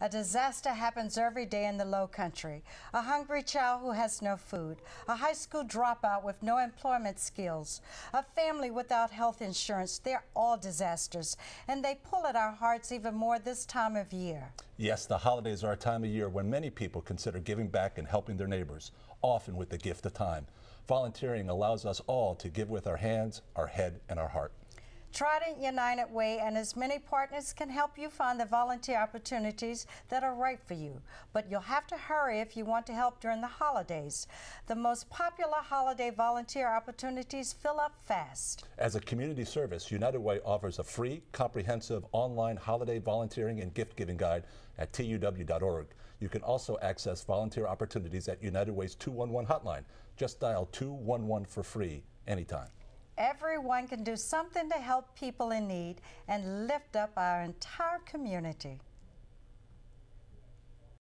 A disaster happens every day in the Lowcountry. A hungry child who has no food, a high school dropout with no employment skills, a family without health insurance. They're all disasters, and they pull at our hearts even more this time of year. Yes, the holidays are a time of year when many people consider giving back and helping their neighbors, often with the gift of time. Volunteering allows us all to give with our hands, our head, and our heart. Trident United Way and as many partners can help you find the volunteer opportunities that are right for you. But you'll have to hurry if you want to help during the holidays. The most popular holiday volunteer opportunities fill up fast. As a community service, United Way offers a free, comprehensive online holiday volunteering and gift giving guide at tuw.org. You can also access volunteer opportunities at United Way's 211 hotline. Just dial 211 for free anytime. Everyone can do something to help people in need and lift up our entire community.